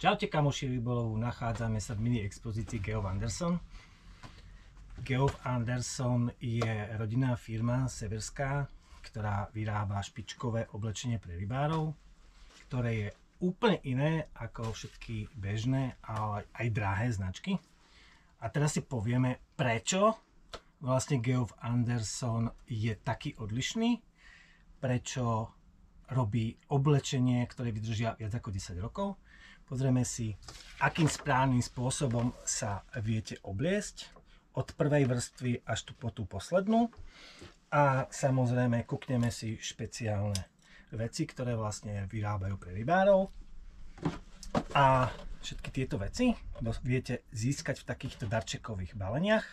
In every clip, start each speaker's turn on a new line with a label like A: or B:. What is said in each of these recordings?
A: Čaute kamoši rybolov, nachádzame sa v mini expozícii Geoff Anderson. Geoff Anderson je rodinná firma severská, ktorá vyrába špičkové oblečenie pre rybárov, ktoré je úplne iné ako všetky bežné, ale aj drahé značky. A teraz si povieme, prečo vlastne Geoff Anderson je taký odlišný, prečo robí oblečenie, ktoré vydržia viac ako 10 rokov. Pozrieme si, akým správnym spôsobom sa viete obliesť od prvej vrstvy až tu po tú poslednú. A samozrejme kúkneme si špeciálne veci, ktoré vlastne vyrábajú pre rybárov. A všetky tieto veci viete získať v takýchto darčekových baleniach.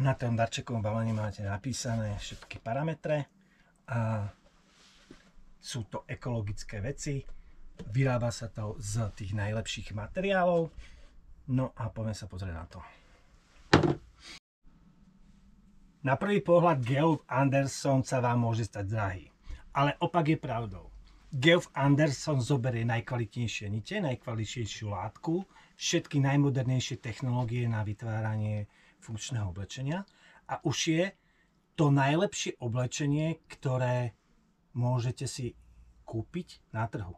A: Na tom darčekovom balení máte napísané všetky parametre a sú to ekologické veci, vyrába sa to z tých najlepších materiálov. No a poďme sa pozrieť na to. Na prvý pohľad Geoff Anderson sa vám môže stať drahý. Ale opak je pravdou. Geoff Anderson zoberie najkvalitnejšie nite, najkvalitnejšiu látku, všetky najmodernejšie technológie na vytváranie funkčného oblečenia a už je to najlepšie oblečenie, ktoré môžete si kúpiť na trhu.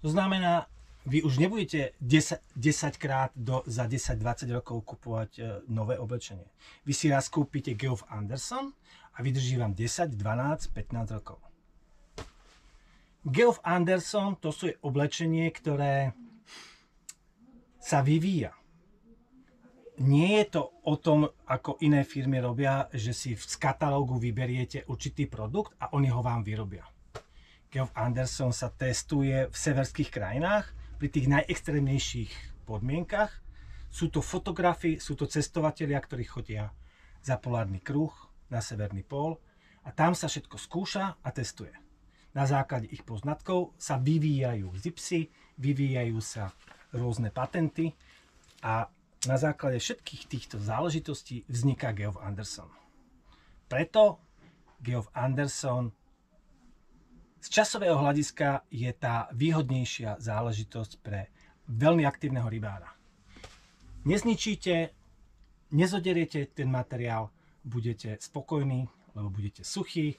A: To znamená, vy už nebudete 10, 10 krát do, za 10-20 rokov kupovať e, nové oblečenie. Vy si raz kúpite Geoff Anderson a vydrží vám 10, 12, 15 rokov. Geoff Anderson to sú oblečenie, ktoré sa vyvíja. Nie je to o tom, ako iné firmy robia, že si z katalógu vyberiete určitý produkt a oni ho vám vyrobia. Geoff Anderson sa testuje v severských krajinách pri tých najextrémnejších podmienkach. Sú to fotografy, sú to cestovatelia, ktorí chodia za polárny kruh na severný pól a tam sa všetko skúša a testuje. Na základe ich poznatkov sa vyvíjajú zipsy, vyvíjajú sa rôzne patenty a na základe všetkých týchto záležitostí vzniká Geoff Anderson. Preto Geoff Anderson z časového hľadiska je tá výhodnejšia záležitosť pre veľmi aktívneho rybára. Nezničíte, nezoderiete ten materiál, budete spokojní, lebo budete suchí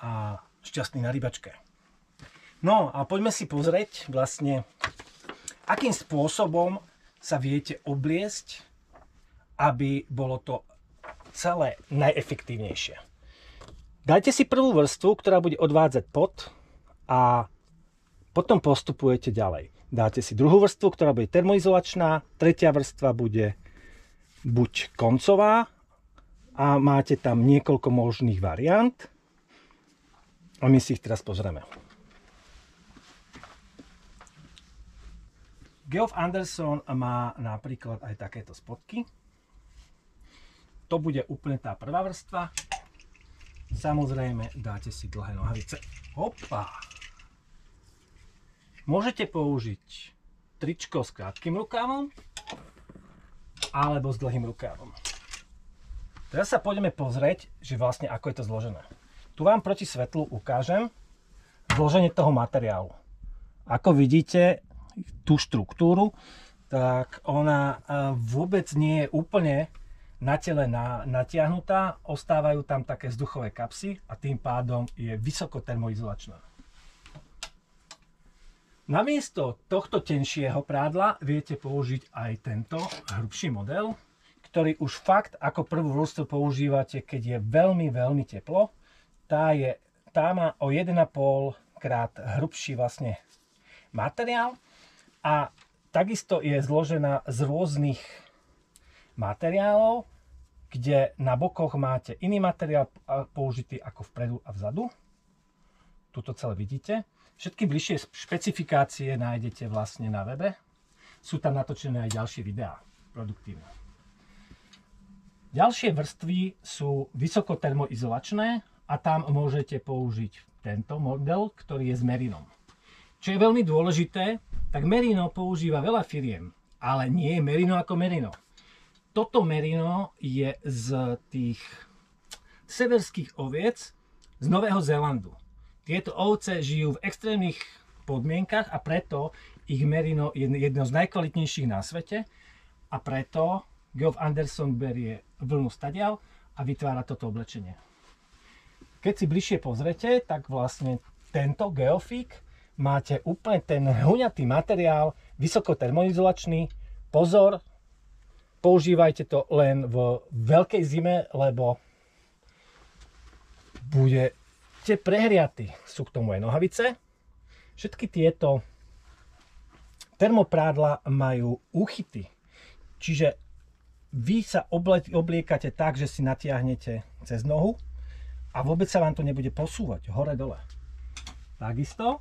A: a šťastní na rybačke. No a poďme si pozrieť vlastne, akým spôsobom sa viete obliesť, aby bolo to celé najefektívnejšie. Dajte si prvú vrstvu, ktorá bude odvádzať pot a potom postupujete ďalej. Dáte si druhú vrstvu, ktorá bude termoizolačná, tretia vrstva bude buď koncová a máte tam niekoľko možných variant. A my si ich teraz pozrieme. Geoff Anderson má napríklad aj takéto spotky. To bude úplne tá prvá vrstva. Samozrejme dáte si dlhé nohavice. Opa! Môžete použiť tričko s krátkým rukávom alebo s dlhým rukávom. Teraz sa pôjdeme pozrieť, že vlastne ako je to zložené. Tu vám proti svetlu ukážem zloženie toho materiálu. Ako vidíte tú štruktúru, tak ona eh, vôbec nie je úplne na tele na, natiahnutá, ostávajú tam také vzduchové kapsy a tým pádom je vysoko termoizolačná. Namiesto tohto tenšieho prádla viete použiť aj tento hrubší model, ktorý už fakt ako prvú vrstvu používate, keď je veľmi, veľmi teplo. Tá, je, tá má o 1,5 krát hrubší vlastne materiál a takisto je zložená z rôznych materiálov, kde na bokoch máte iný materiál použitý ako vpredu a vzadu. Tuto celé vidíte. Všetky bližšie špecifikácie nájdete vlastne na webe. Sú tam natočené aj ďalšie videá produktívne. Ďalšie vrstvy sú vysoko termoizolačné a tam môžete použiť tento model, ktorý je s merinom. Čo je veľmi dôležité, tak merino používa veľa firiem, ale nie je merino ako merino toto merino je z tých severských oviec z Nového Zélandu. Tieto ovce žijú v extrémnych podmienkach a preto ich merino je jedno z najkvalitnejších na svete a preto Geoff Anderson berie vlnu stadial a vytvára toto oblečenie. Keď si bližšie pozrete, tak vlastne tento Geofik máte úplne ten huňatý materiál, vysoko termoizolačný. Pozor, používajte to len v veľkej zime, lebo budete prehriatí. Sú k tomu aj nohavice. Všetky tieto termoprádla majú úchyty. Čiže vy sa obliekate tak, že si natiahnete cez nohu a vôbec sa vám to nebude posúvať hore-dole. Takisto,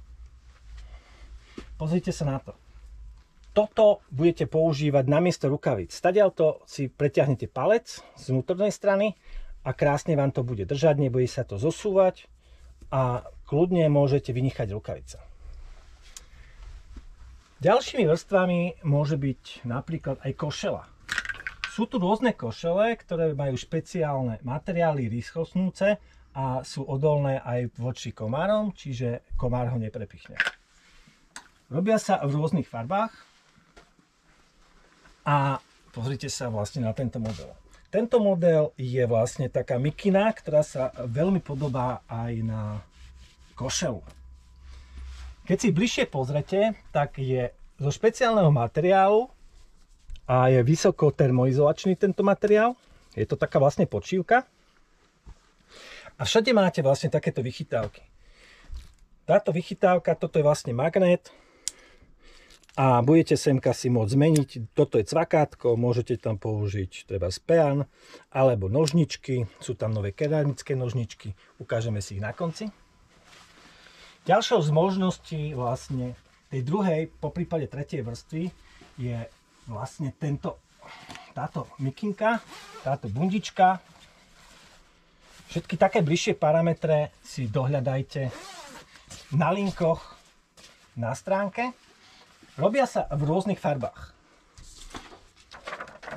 A: pozrite sa na to. Toto budete používať namiesto rukavic. Stadiaľ si preťahnete palec z vnútornej strany a krásne vám to bude držať, nebude sa to zosúvať a kľudne môžete vynechať rukavice. Ďalšími vrstvami môže byť napríklad aj košela. Sú tu rôzne košele, ktoré majú špeciálne materiály rýchlosnúce a sú odolné aj voči komárom, čiže komár ho neprepichne. Robia sa v rôznych farbách a pozrite sa vlastne na tento model. Tento model je vlastne taká mikina, ktorá sa veľmi podobá aj na košelu. Keď si bližšie pozrete, tak je zo špeciálneho materiálu, a je vysoko termoizolačný tento materiál. Je to taká vlastne počívka. A všade máte vlastne takéto vychytávky. Táto vychytávka, toto je vlastne magnet a budete semka si môcť zmeniť. Toto je cvakátko, môžete tam použiť treba spean alebo nožničky. Sú tam nové keramické nožničky, ukážeme si ich na konci. Ďalšou z možností vlastne tej druhej, po prípade tretej vrstvy je vlastne tento, táto mikinka, táto bundička. Všetky také bližšie parametre si dohľadajte na linkoch na stránke. Robia sa v rôznych farbách.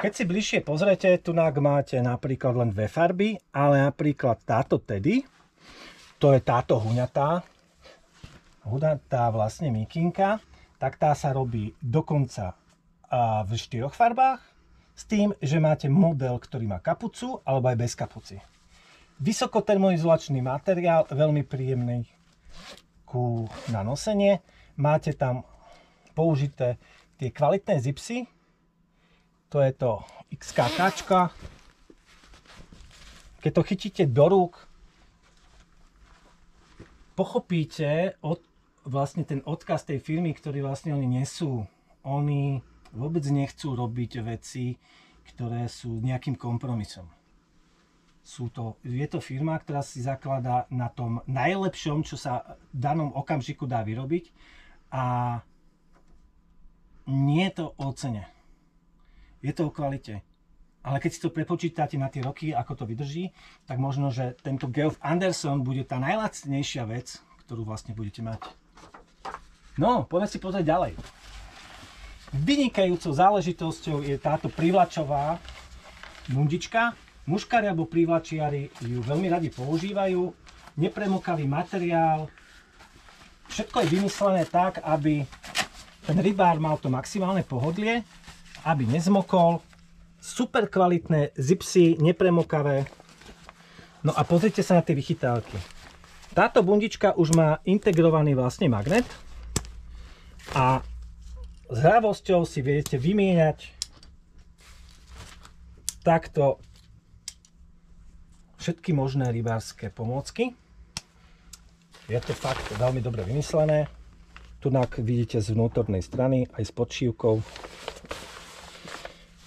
A: Keď si bližšie pozrete, tu máte napríklad len dve farby, ale napríklad táto tedy, to je táto huňatá, huňatá vlastne mikinka, tak tá sa robí dokonca v štyroch farbách s tým, že máte model, ktorý má kapucu alebo aj bez kapuci. Vysokotermoizolačný materiál, veľmi príjemný ku na nosenie. Máte tam použité tie kvalitné zipsy. To je to XKK. Keď to chytíte do rúk, pochopíte od, vlastne ten odkaz tej firmy, ktorý vlastne oni nesú. Oni vôbec nechcú robiť veci, ktoré sú nejakým kompromisom. Sú to, je to firma, ktorá si zakladá na tom najlepšom, čo sa v danom okamžiku dá vyrobiť a nie je to o cene. Je to o kvalite. Ale keď si to prepočítate na tie roky, ako to vydrží, tak možno, že tento Geoff Anderson bude tá najlacnejšia vec, ktorú vlastne budete mať. No, poďme si pozrieť ďalej. Vynikajúcou záležitosťou je táto privlačová mundička. Muškári alebo privlačiari ju veľmi radi používajú. Nepremokavý materiál. Všetko je vymyslené tak, aby ten rybár mal to maximálne pohodlie, aby nezmokol. Super kvalitné zipsy, nepremokavé. No a pozrite sa na tie vychytávky. Táto bundička už má integrovaný vlastne magnet a s hravosťou si viete vymieňať takto všetky možné rybárske pomôcky. Je to fakt veľmi dobre vymyslené. Tunak vidíte z vnútornej strany aj s podšívkou.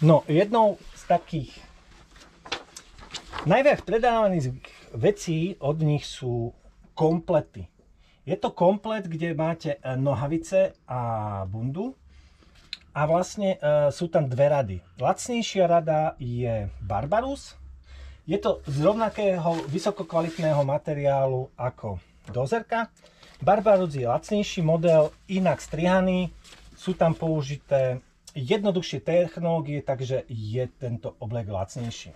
A: No, jednou z takých najviac predávaných vecí od nich sú komplety. Je to komplet, kde máte nohavice a bundu a vlastne e, sú tam dve rady. Lacnejšia rada je Barbarus. Je to z rovnakého vysokokvalitného materiálu ako dozerka. Barbarus je lacnejší model, inak strihaný. Sú tam použité jednoduchšie technológie, takže je tento oblek lacnejší.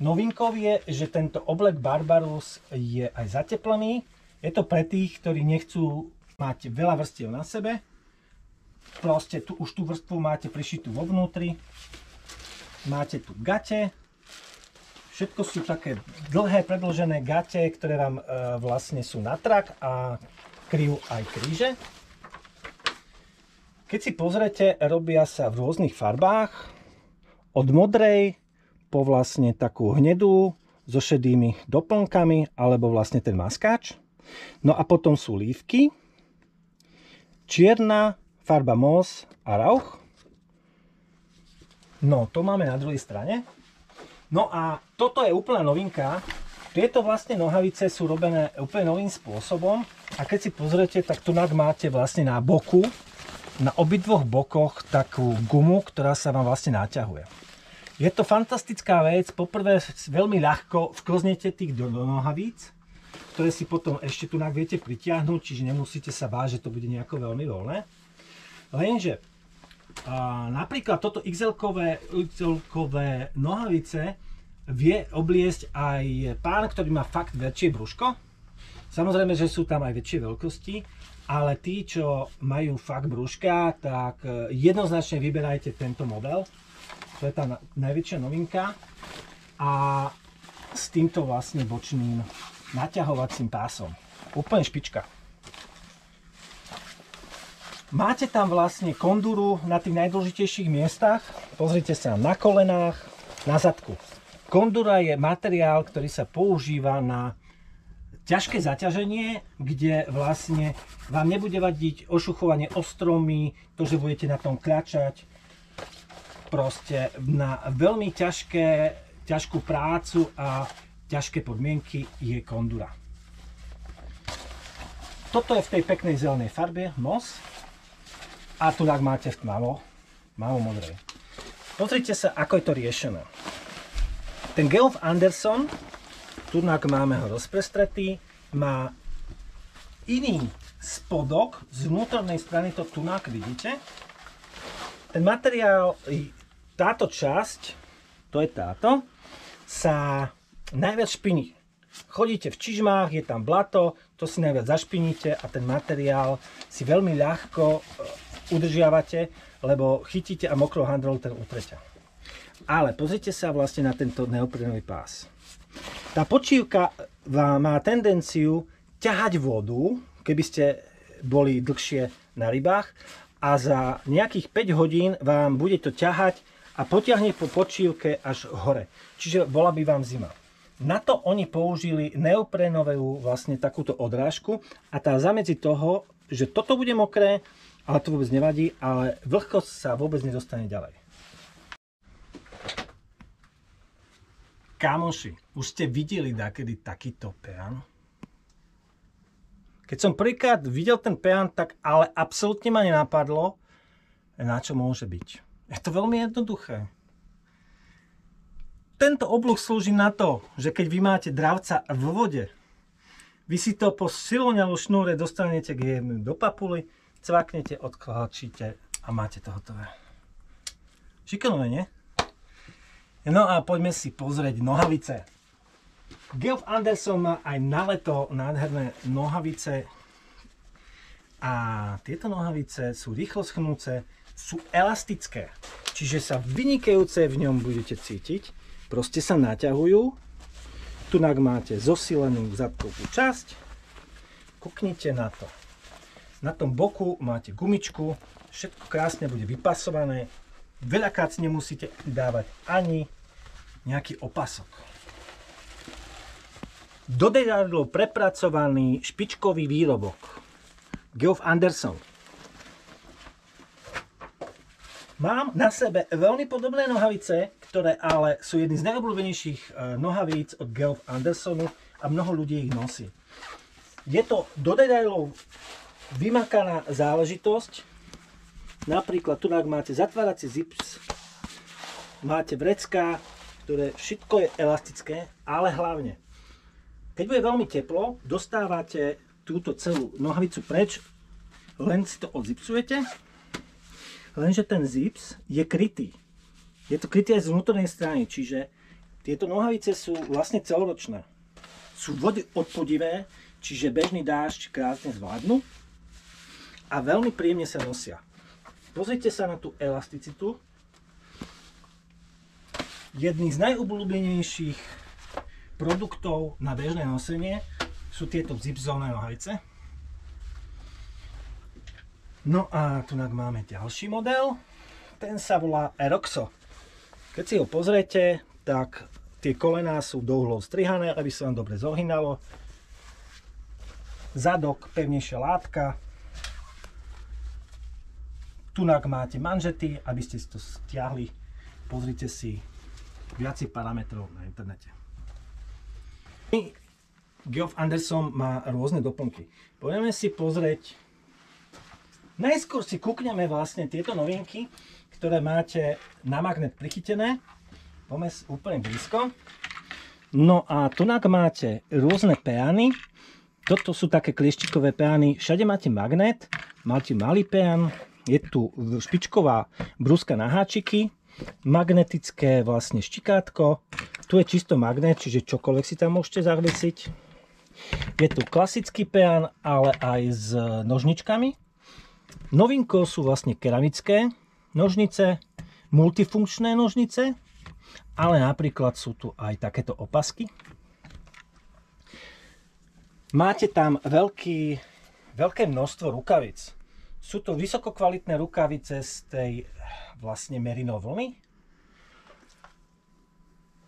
A: Novinkou je, že tento oblek Barbarus je aj zateplený. Je to pre tých, ktorí nechcú Máte veľa vrstiev na sebe. Proste tu, už tú vrstvu máte prišitú vo vnútri. Máte tu gate. Všetko sú také dlhé, predlžené gate, ktoré vám e, vlastne sú na trak a kryjú aj kríže. Keď si pozrete, robia sa v rôznych farbách. Od modrej po vlastne takú hnedú so šedými doplnkami, alebo vlastne ten maskáč. No a potom sú lívky, čierna, farba mos a rauch. No, to máme na druhej strane. No a toto je úplná novinka. Tieto vlastne nohavice sú robené úplne novým spôsobom. A keď si pozriete, tak tu máte vlastne na boku na obidvoch bokoch takú gumu, ktorá sa vám vlastne naťahuje. Je to fantastická vec, poprvé veľmi ľahko vklznete tých do nohavíc, ktoré si potom ešte tu viete pritiahnuť, čiže nemusíte sa báť, že to bude nejako veľmi voľné. Lenže napríklad toto XL-kové, XL-kové nohavice vie obliesť aj pán, ktorý má fakt väčšie brúško. Samozrejme, že sú tam aj väčšie veľkosti, ale tí, čo majú fakt brúška, tak e, jednoznačne vyberajte tento model. To je tá najväčšia novinka. A s týmto vlastne bočným naťahovacím pásom. Úplne špička. Máte tam vlastne konduru na tých najdôležitejších miestach. Pozrite sa na kolenách, na zadku. Kondura je materiál, ktorý sa používa na ťažké zaťaženie, kde vlastne vám nebude vadiť ošuchovanie ostromy, to, že budete na tom kľačať. Proste na veľmi ťažké, ťažkú prácu a ťažké podmienky je kondura. Toto je v tej peknej zelenej farbe, MOS. A tu máte v tmavo, tmavo modrej. Pozrite sa, ako je to riešené. Ten Geoff Anderson Tunak máme ho rozprestretý, má iný spodok, z vnútornej strany to tunak vidíte. Ten materiál, táto časť, to je táto, sa najviac špiní. Chodíte v čižmách, je tam blato, to si najviac zašpiníte a ten materiál si veľmi ľahko udržiavate, lebo chytíte a mokrou handrou ten utreťa. Ale pozrite sa vlastne na tento neoprenový pás. Tá počívka má tendenciu ťahať vodu, keby ste boli dlhšie na rybách a za nejakých 5 hodín vám bude to ťahať a potiahne po počívke až hore. Čiže bola by vám zima. Na to oni použili neoprenovú vlastne takúto odrážku a tá zamedzi toho, že toto bude mokré, ale to vôbec nevadí, ale vlhkosť sa vôbec nedostane ďalej. Kamoši, už ste videli dakedy takýto peán? Keď som prvýkrát videl ten peán, tak ale absolútne ma nenapadlo, na čo môže byť. Je to veľmi jednoduché. Tento oblúk slúži na to, že keď vy máte dravca v vode, vy si to po siloňalú šnúre dostanete k jednu do papuly, cvaknete, odklačíte a máte to hotové. Šikovné, nie? No a poďme si pozrieť nohavice. Geoff Anderson má aj na leto nádherné nohavice a tieto nohavice sú rýchlo schnúce, sú elastické, čiže sa vynikajúce v ňom budete cítiť. Proste sa naťahujú. Tu máte zosilenú zadkovú časť. Kuknite na to. Na tom boku máte gumičku, všetko krásne bude vypasované. Veľakrát si nemusíte dávať ani nejaký opasok. Do detailu prepracovaný špičkový výrobok. Geoff Anderson. Mám na sebe veľmi podobné nohavice, ktoré ale sú jedny z najobľúbenejších e, nohavíc od Geoff Andersonu a mnoho ľudí ich nosí. Je to do detailov vymakaná záležitosť. Napríklad tu máte zatvárací zips, máte vrecká, ktoré všetko je elastické, ale hlavne, keď bude veľmi teplo, dostávate túto celú nohavicu preč, len si to odzipsujete, lenže ten zips je krytý. Je to krytý aj z vnútornej strany, čiže tieto nohavice sú vlastne celoročné. Sú vody odpodivé, čiže bežný dážď krásne zvládnu. A veľmi príjemne sa nosia. Pozrite sa na tú elasticitu. Jedný z najobľúbenejších produktov na bežné nosenie sú tieto zipzónne nohavice. No a tu máme ďalší model. Ten sa volá Eroxo. Keď si ho pozriete, tak tie kolená sú do strihané, aby sa vám dobre zohynalo. Zadok, pevnejšia látka. Tunak máte manžety, aby ste si to stiahli. Pozrite si viacej parametrov na internete. Geoff Anderson má rôzne doplnky. Poďme si pozrieť. Najskôr si kúkneme vlastne tieto novinky, ktoré máte na magnet prichytené. Poďme úplne blízko. No a tu máte rôzne peány. Toto sú také klieštikové peány. Všade máte magnet, máte malý peán, je tu špičková brúska na háčiky, magnetické vlastne štikátko, tu je čisto magnet, čiže čokoľvek si tam môžete zavesiť. Je tu klasický peán, ale aj s nožničkami. Novinkou sú vlastne keramické nožnice, multifunkčné nožnice, ale napríklad sú tu aj takéto opasky. Máte tam veľký, veľké množstvo rukavic. Sú to vysokokvalitné rukavice z tej vlastne merino vlny,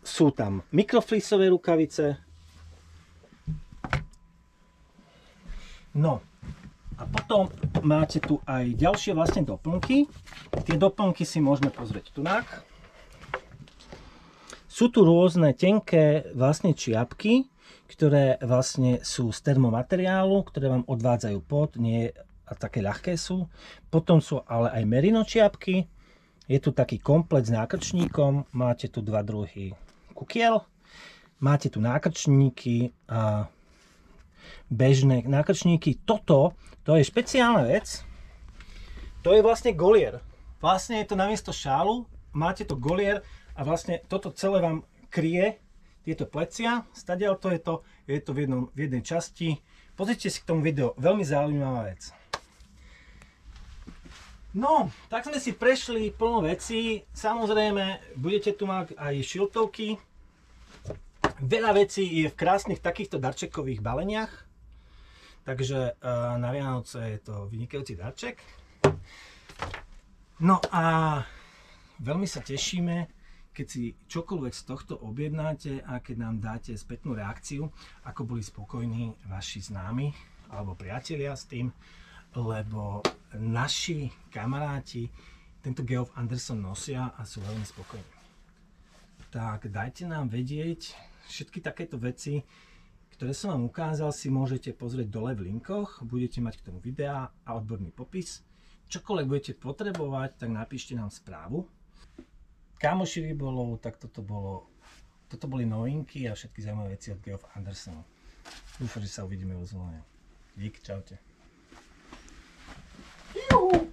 A: sú tam mikroflisové rukavice. No, a potom máte tu aj ďalšie vlastne doplnky. Tie doplnky si môžeme pozrieť tunák. Sú tu rôzne tenké vlastne čiapky, ktoré vlastne sú z termomateriálu, ktoré vám odvádzajú pot, nie a také ľahké sú. Potom sú ale aj merino čiapky. Je tu taký komplet s nákrčníkom, máte tu dva druhy kukiel. Máte tu nákrčníky a bežné nákrčníky. Toto, to je špeciálna vec. To je vlastne golier. Vlastne je to namiesto šálu, máte to golier a vlastne toto celé vám kryje tieto plecia. Stadiaľ to je to, je to v, jednom, v jednej časti. Pozrite si k tomu video, veľmi zaujímavá vec. No, tak sme si prešli plno vecí. Samozrejme, budete tu mať aj šiltovky, Veľa vecí je v krásnych takýchto darčekových baleniach. Takže uh, na Vianoce je to vynikajúci darček. No a veľmi sa tešíme, keď si čokoľvek z tohto objednáte a keď nám dáte spätnú reakciu, ako boli spokojní vaši známi alebo priatelia s tým, lebo naši kamaráti tento Geoff Anderson nosia a sú veľmi spokojní. Tak dajte nám vedieť, Všetky takéto veci, ktoré som vám ukázal, si môžete pozrieť dole v linkoch. Budete mať k tomu videá a odborný popis. Čokoľvek budete potrebovať, tak napíšte nám správu. Kamoši rybolov, tak toto bolo toto boli novinky a všetky zaujímavé veci od Geoff Andersona. Dúfam, že sa uvidíme vo zvolenia. Dík, čaute. Oh.